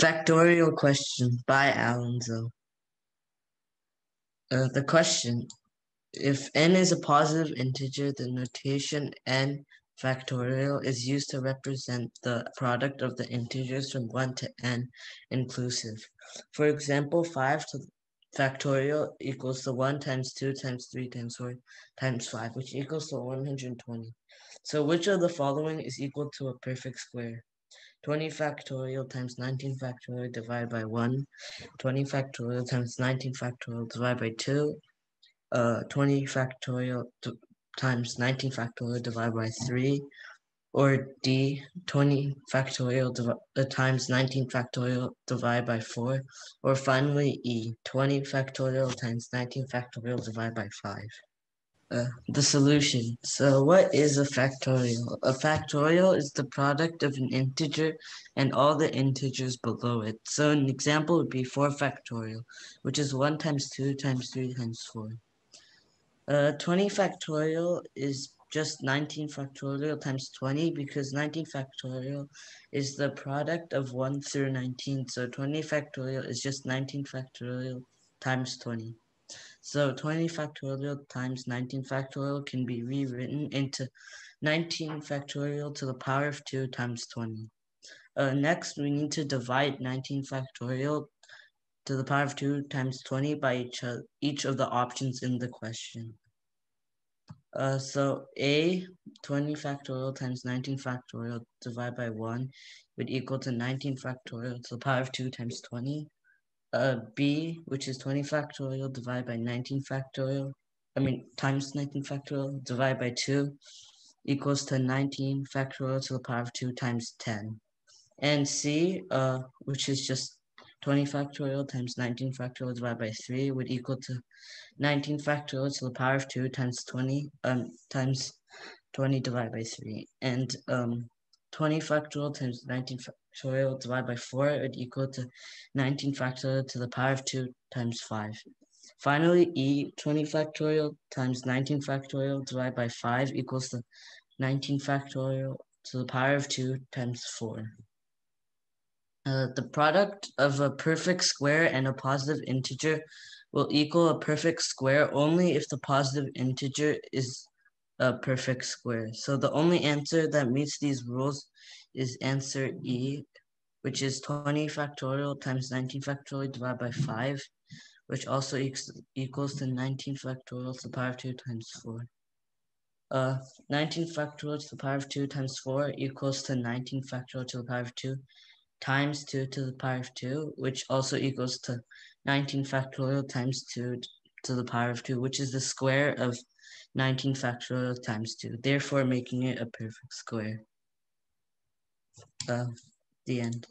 Factorial question by Allan Zhou. Uh, the question if n is a positive integer, the notation n factorial is used to represent the product of the integers from 1 to n inclusive. For example, 5 to factorial equals to 1 times 2 times 3 times 4 times 5, which equals to 120. So which of the following is equal to a perfect square? 20 factorial times 19 factorial divided by 1, 20 factorial times 19 factorial divided by 2, uh, 20 factorial times 19 factorial divided by 3, or D, 20 factorial uh, times 19 factorial divided by 4, or finally E, 20 factorial times 19 factorial divided by 5. The solution. So what is a factorial? A factorial is the product of an integer and all the integers below it. So an example would be 4 factorial, which is 1 times 2 times 3 times 4. Uh, 20 factorial is just 19 factorial times 20 because 19 factorial is the product of 1 through 19. So 20 factorial is just 19 factorial times 20. So 20 factorial times 19 factorial can be rewritten into 19 factorial to the power of 2 times 20. Uh, next, we need to divide 19 factorial to the power of 2 times 20 by each, uh, each of the options in the question. Uh, so a 20 factorial times 19 factorial divided by 1 would equal to 19 factorial to the power of 2 times 20. Uh, b, which is 20 factorial divided by 19 factorial, I mean times 19 factorial divided by 2 equals to 19 factorial to the power of 2 times 10. And c, uh, which is just 20 factorial times 19 factorial divided by 3 would equal to 19 factorial to the power of 2 times 20 um, times 20 divided by 3. And um, 20 factorial times 19 factorial divided by 4 would equal to 19 factorial to the power of 2 times 5. Finally, e 20 factorial times 19 factorial divided by 5 equals to 19 factorial to the power of 2 times 4. Uh, the product of a perfect square and a positive integer will equal a perfect square only if the positive integer is a perfect square. So the only answer that meets these rules is answer E, which is 20 factorial times 19 factorial divided by 5, which also equals to 19 factorial to the power of 2 times 4. Uh, 19 factorial to the power of 2 times 4 equals to 19 factorial to the power of 2 times 2 to the power of 2, which also equals to 19 factorial times 2 to the power of 2, which is the square of 19 factorial times 2, therefore making it a perfect square. Uh, the end.